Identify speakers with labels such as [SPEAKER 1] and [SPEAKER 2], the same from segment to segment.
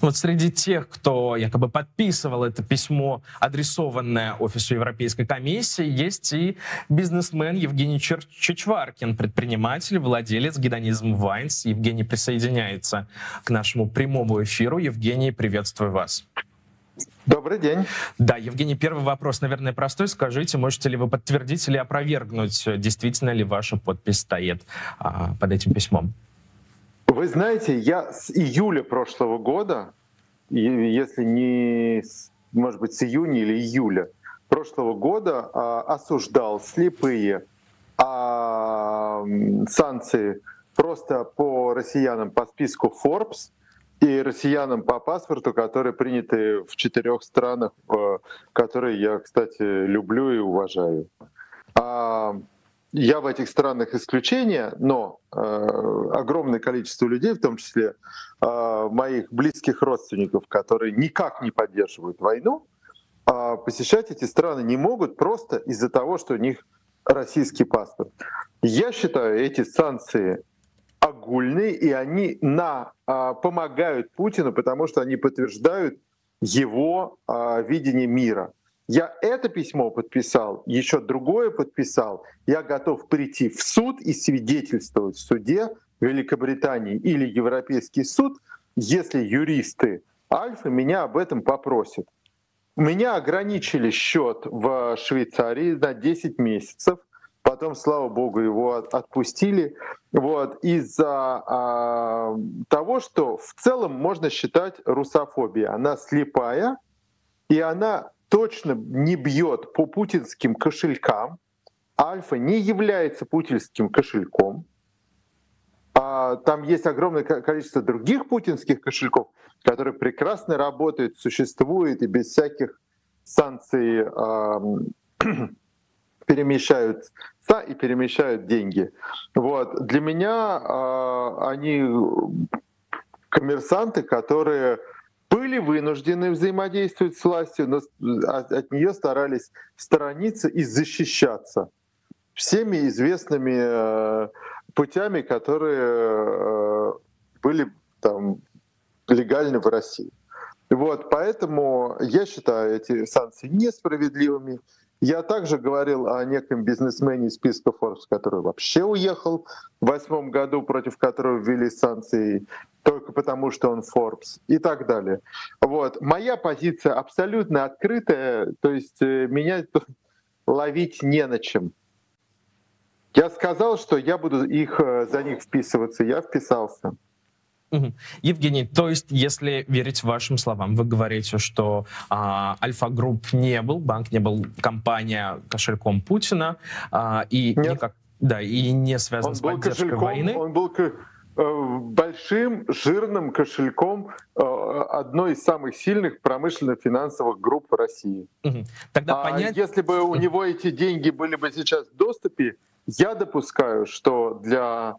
[SPEAKER 1] Вот среди тех, кто якобы подписывал это письмо, адресованное Офису Европейской комиссии, есть и бизнесмен Евгений Чер Чичваркин, предприниматель, владелец гедонизм Вайнс. Евгений присоединяется к нашему прямому эфиру. Евгений, приветствую вас.
[SPEAKER 2] Добрый день.
[SPEAKER 1] Да, Евгений, первый вопрос, наверное, простой. Скажите, можете ли вы подтвердить или опровергнуть, действительно ли ваша подпись стоит а, под этим письмом?
[SPEAKER 2] Вы знаете, я с июля прошлого года, если не, может быть, с июня или июля прошлого года а, осуждал слепые а, санкции просто по россиянам по списку Forbes и россиянам по паспорту, которые приняты в четырех странах, которые я, кстати, люблю и уважаю. Я в этих странах исключение, но э, огромное количество людей, в том числе э, моих близких родственников, которые никак не поддерживают войну, э, посещать эти страны не могут просто из-за того, что у них российский паспорт. Я считаю эти санкции огульные, и они на, э, помогают Путину, потому что они подтверждают его э, видение мира. Я это письмо подписал, еще другое подписал. Я готов прийти в суд и свидетельствовать в суде Великобритании или Европейский суд, если юристы Альфа меня об этом попросят. Меня ограничили счет в Швейцарии на 10 месяцев. Потом, слава богу, его отпустили. Вот, из-за а, того, что в целом можно считать русофобией. Она слепая, и она точно не бьет по путинским кошелькам. Альфа не является путинским кошельком. А там есть огромное количество других путинских кошельков, которые прекрасно работают, существуют и без всяких санкций э, перемещаются и перемещают деньги. Вот. Для меня э, они коммерсанты, которые были вынуждены взаимодействовать с властью, но от нее старались сторониться и защищаться всеми известными э, путями, которые э, были там легальны в России. Вот, поэтому я считаю эти санкции несправедливыми. Я также говорил о неком бизнесмене из списка Forbes, который вообще уехал в восьмом году, против которого ввели санкции только потому, что он Forbes и так далее. Вот. Моя позиция абсолютно открытая, то есть э, меня ловить не на чем. Я сказал, что я буду их, э, за них вписываться, я вписался.
[SPEAKER 1] Евгений, то есть, если верить вашим словам, вы говорите, что а, Альфа-групп не был, банк не был компания кошельком Путина, а, и Нет. никак, да, и не связан он с поддержкой войны.
[SPEAKER 2] Он был Э, большим жирным кошельком э, одной из самых сильных промышленно-финансовых групп России. Тогда а понять... Если бы у него эти деньги были бы сейчас в доступе, я допускаю, что для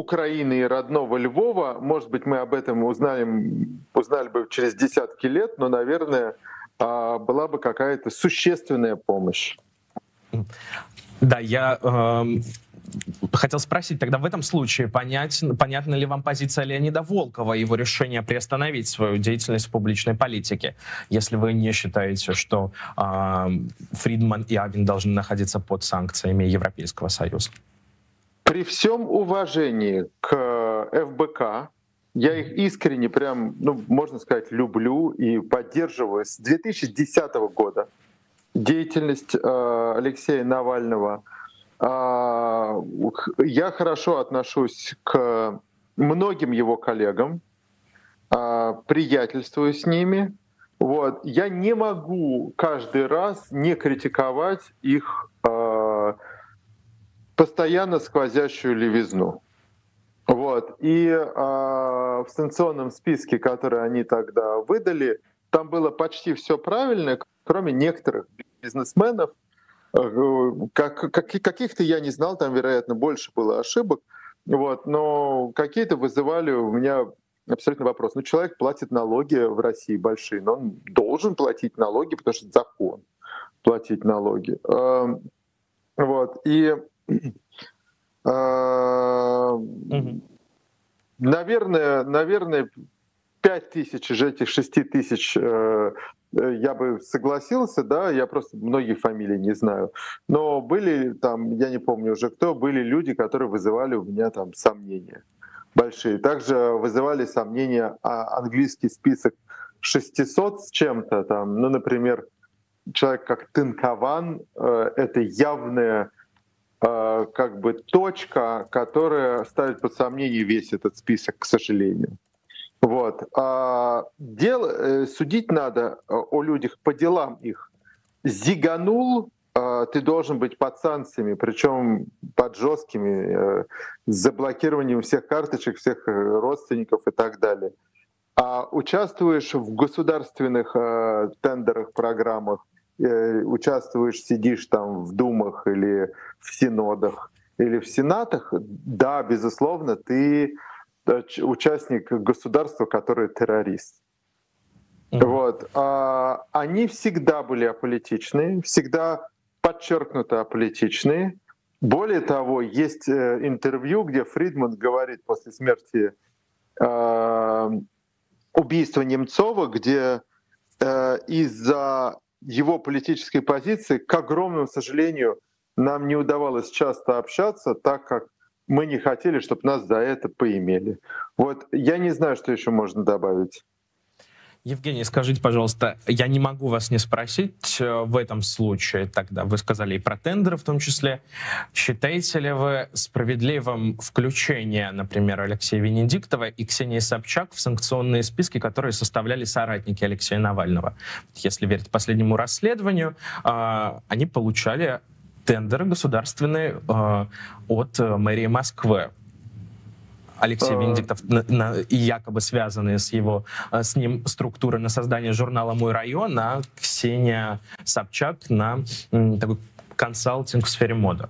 [SPEAKER 2] Украины и родного Львова, может быть, мы об этом узнаем, узнали бы через десятки лет, но, наверное, а, была бы какая-то существенная помощь.
[SPEAKER 1] Да, я э, хотел спросить, тогда в этом случае понять, понятна ли вам позиция Леонида Волкова и его решение приостановить свою деятельность в публичной политике, если вы не считаете, что э, Фридман и Авин должны находиться под санкциями Европейского Союза?
[SPEAKER 2] При всем уважении к ФБК, я их искренне прям, ну, можно сказать, люблю и поддерживаю с 2010 года деятельность э, Алексея Навального. Э, я хорошо отношусь к многим его коллегам, э, приятельствую с ними. Вот. Я не могу каждый раз не критиковать их э, постоянно сквозящую левизну. Вот. И э, в санкционном списке, который они тогда выдали, там было почти все правильно, кроме некоторых бизнесменов, э, как, как, каких-то я не знал, там, вероятно, больше было ошибок, вот, но какие-то вызывали у меня абсолютно вопрос. Ну, человек платит налоги в России большие, но он должен платить налоги, потому что закон платить налоги. Эм, вот, и наверное, наверное, 5 тысяч из этих 6 тысяч э, э, я бы согласился, да, я просто многие фамилии не знаю. Но были там, я не помню уже кто, были люди, которые вызывали у меня там сомнения большие. Также вызывали сомнения а английский список 600 с чем-то там, ну, например, человек как Тынкован, э, это явная э, как бы точка, которая ставит под сомнение весь этот список, к сожалению. Вот. А дел, э, судить надо о людях по делам их. Зиганул, ты должен быть под санкциями, причем под жесткими, с заблокированием всех карточек, всех родственников и так далее. А участвуешь в государственных тендерах, программах, Э, участвуешь, сидишь там в думах или в синодах или в сенатах, да, безусловно, ты э, участник государства, которое террорист. Mm-hmm. Вот. А, они всегда были аполитичные, всегда подчеркнуто аполитичные. Более того, есть э, интервью, где Фридман говорит после смерти э, убийства Немцова, где э, из-за его политической позиции, к огромному сожалению, нам не удавалось часто общаться, так как мы не хотели, чтобы нас за это поимели. Вот я не знаю, что еще можно добавить.
[SPEAKER 1] Евгений, скажите, пожалуйста, я не могу вас не спросить э, в этом случае, тогда вы сказали и про тендеры в том числе, считаете ли вы справедливым включение, например, Алексея Венедиктова и Ксении Собчак в санкционные списки, которые составляли соратники Алексея Навального? Если верить последнему расследованию, а, они получали тендеры государственные э, от э, мэрии Москвы. Алексей а... Венедиктов на, на, и якобы связанные с его э, с ним структуры на создание журнала «Мой район», а Ксения Собчак на такой консалтинг в сфере моды.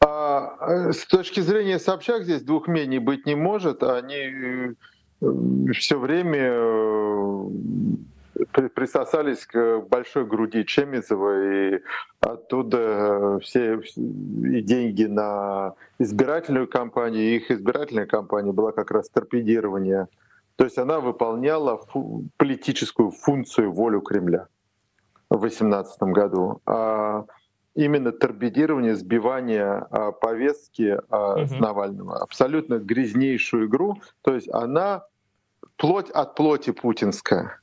[SPEAKER 2] А, э, с точки зрения Собчак здесь двух мнений быть не может. Они все время присосались к большой груди Чемизова, и оттуда э, все и деньги на избирательную кампанию, и их избирательная кампания была как раз торпедирование. То есть она выполняла фу политическую функцию, волю Кремля в 2018 году. А именно торпедирование, сбивание а, повестки а, угу. с Навального. Абсолютно грязнейшую игру. То есть она плоть от плоти путинская.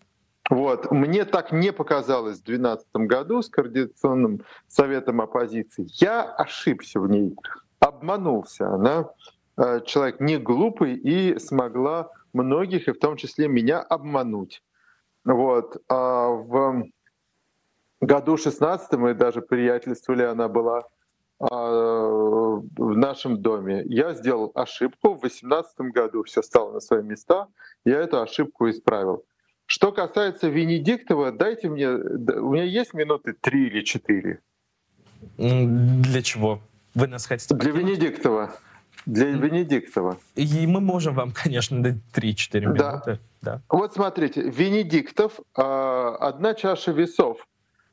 [SPEAKER 2] Вот. Мне так не показалось в 2012 году с Координационным советом оппозиции. Я ошибся в ней, обманулся. Она э, человек не глупый и смогла многих, и в том числе меня, обмануть. Вот. А в году 16 мы даже приятельствовали, она была а, в нашем доме. Я сделал ошибку, в 18 году все стало на свои места, я эту ошибку исправил. Что касается Венедиктова, дайте мне, у меня есть минуты три или четыре.
[SPEAKER 1] Для чего? Вы нас хотите
[SPEAKER 2] Для Венедиктова. Для Венедиктова.
[SPEAKER 1] И мы можем вам, конечно, дать 3-4 минуты. Да.
[SPEAKER 2] да. Вот смотрите, Венедиктов а, одна чаша весов.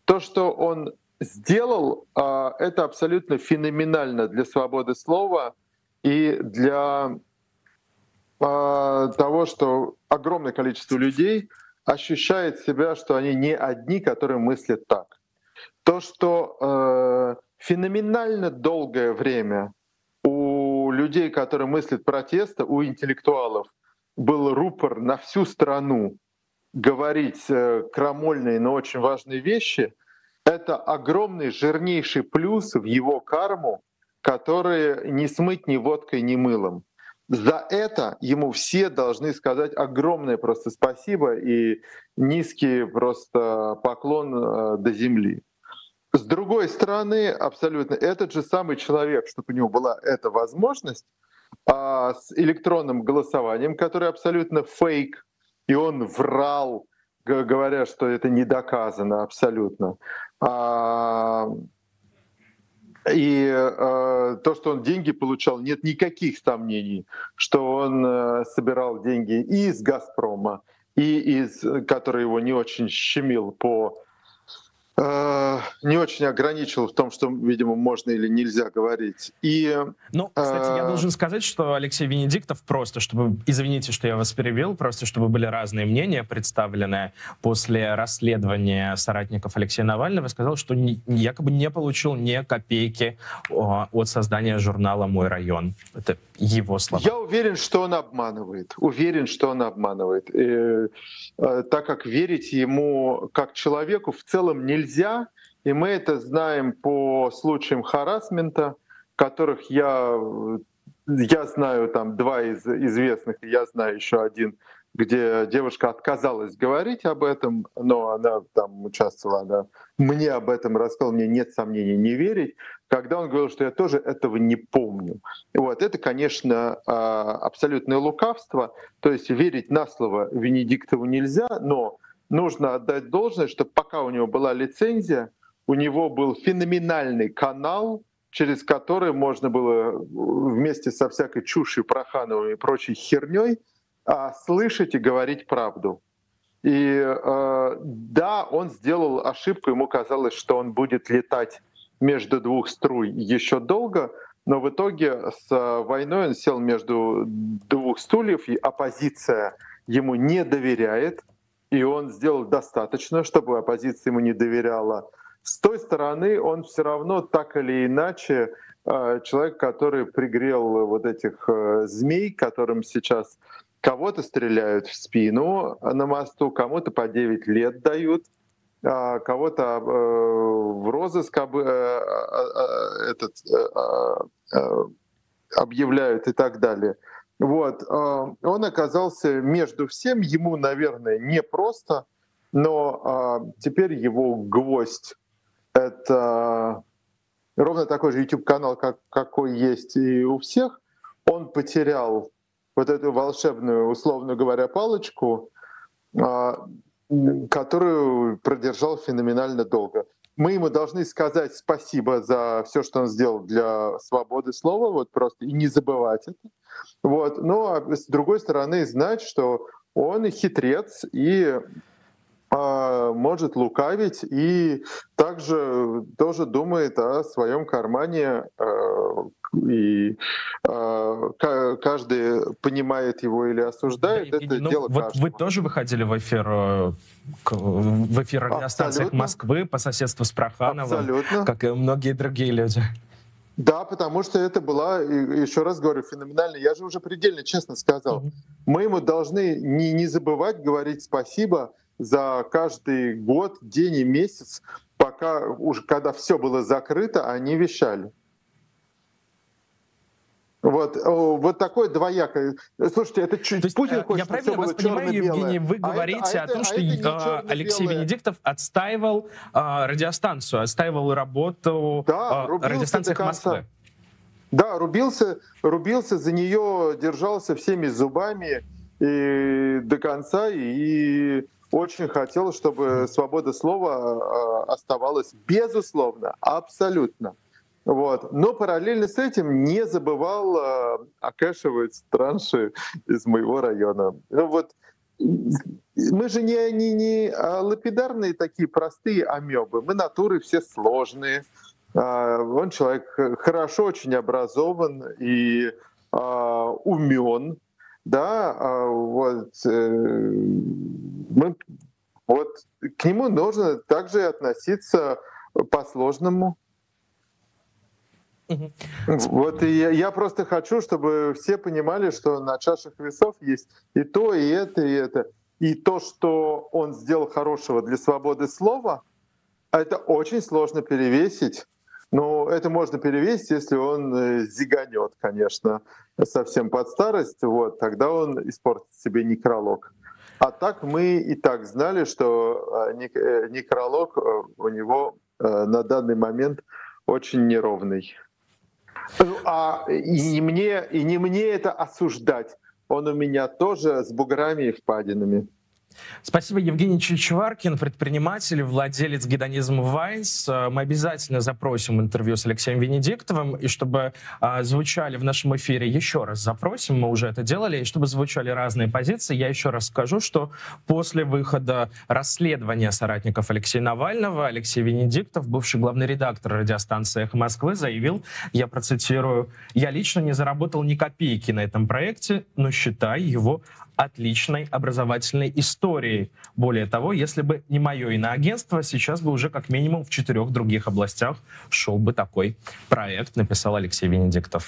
[SPEAKER 2] То, что он сделал, а, это абсолютно феноменально для свободы слова и для а, того, что огромное количество людей ощущает себя, что они не одни, которые мыслят так. То, что э, феноменально долгое время у людей, которые мыслят протеста, у интеллектуалов, был рупор на всю страну говорить э, крамольные, но очень важные вещи, это огромный жирнейший плюс в его карму, который не смыть ни водкой, ни мылом. За это ему все должны сказать огромное просто спасибо и низкий просто поклон э, до земли. С другой стороны, абсолютно этот же самый человек, чтобы у него была эта возможность, а с электронным голосованием, который абсолютно фейк, и он врал, говоря, что это не доказано абсолютно. А, и э, то, что он деньги получал, нет никаких сомнений, что он э, собирал деньги и из «Газпрома», и из, который его не очень щемил по Э, не очень ограничил в том, что, видимо, можно или нельзя говорить. И,
[SPEAKER 1] ну, кстати, я э, должен сказать, что Алексей Венедиктов просто, чтобы, извините, что я вас перебил, просто чтобы были разные мнения представлены после расследования соратников Алексея Навального, сказал, что не, якобы не получил ни копейки от создания журнала «Мой район». Это его слова.
[SPEAKER 2] Я уверен, что он обманывает. Уверен, что он обманывает. И, э, так как верить ему как человеку в целом нельзя и мы это знаем по случаям харасмента, которых я, я знаю там два из известных, я знаю еще один, где девушка отказалась говорить об этом, но она там участвовала, она мне об этом рассказала, мне нет сомнений не верить, когда он говорил, что я тоже этого не помню. Вот, это, конечно, а, абсолютное лукавство, то есть верить на слово Венедиктову нельзя, но нужно отдать должное, что пока у него была лицензия, у него был феноменальный канал, через который можно было вместе со всякой чушью, Прохановым и прочей херней а, слышать и говорить правду. И э, да, он сделал ошибку, ему казалось, что он будет летать между двух струй еще долго, но в итоге с войной он сел между двух стульев, и оппозиция ему не доверяет, и он сделал достаточно, чтобы оппозиция ему не доверяла. С той стороны он все равно так или иначе э, человек, который пригрел вот этих э, змей, которым сейчас кого-то стреляют в спину на мосту, кому-то по 9 лет дают, а кого-то э, в розыск этот, объявляют и так далее. Вот. Он оказался между всем, ему, наверное, непросто, но а, теперь его гвоздь — это ровно такой же YouTube-канал, как, какой есть и у всех. Он потерял вот эту волшебную, условно говоря, палочку, а, которую продержал феноменально долго мы ему должны сказать спасибо за все, что он сделал для свободы слова, вот просто и не забывать это. Вот. Но а с другой стороны знать, что он хитрец, и а, может лукавить и также тоже думает о своем кармане а, и а, каждый понимает его или осуждает, да, это ну, дело
[SPEAKER 1] вот каждого. Вы тоже выходили в эфир э, в эфир радиостанциях Москвы по соседству с Прохановым, Абсолютно. как и многие другие люди.
[SPEAKER 2] Да, потому что это была, еще раз говорю, феноменально. Я же уже предельно честно сказал. Mm-hmm. Мы ему должны не, не забывать говорить спасибо за каждый год, день и месяц, пока уже когда все было закрыто, они вещали. Вот, вот такое двоякое. Слушайте, это чуть
[SPEAKER 1] То есть, Путин э, хочет, Я правильно вас понимаю, Евгений, вы а говорите это, а о том, это, что а Алексей Венедиктов отстаивал а, радиостанцию, отстаивал работу да, а, радиостанциях Москвы.
[SPEAKER 2] Да, рубился, рубился за нее, держался всеми зубами и до конца, и очень хотел, чтобы свобода слова а, оставалась безусловно, абсолютно. Вот. Но параллельно с этим не забывал э, окэшивать транши из моего района. Ну, вот мы же не, не, не лапидарные такие простые амебы. Мы натуры все сложные. Э, он человек хорошо очень образован и э, умен да, а вот, э, мы, вот к нему нужно также относиться по-сложному. Вот и я, я просто хочу, чтобы все понимали, что на чашах весов есть и то, и это, и это. И то, что он сделал хорошего для свободы слова, это очень сложно перевесить ну, это можно перевесить, если он э, зиганет, конечно, совсем под старость, вот, тогда он испортит себе некролог. А так мы и так знали, что э, э, некролог у него на данный момент очень неровный. Ну, а и не мне, и не мне это осуждать. Он у меня тоже с буграми и впадинами.
[SPEAKER 1] Спасибо, Евгений Чичваркин, предприниматель, владелец гедонизм Вайнс. Э, мы обязательно запросим интервью с Алексеем Венедиктовым, и чтобы а, звучали в нашем эфире еще раз запросим, мы уже это делали, и чтобы звучали разные позиции, я еще раз скажу, что после выхода расследования соратников Алексея Навального, Алексей Венедиктов, бывший главный редактор радиостанции «Эхо Москвы», заявил, я процитирую, «Я лично не заработал ни копейки на этом проекте, но считаю его отличной образовательной историей. Более того, если бы не мое иноагентство, сейчас бы уже как минимум в четырех других областях шел бы такой проект, написал Алексей Венедиктов.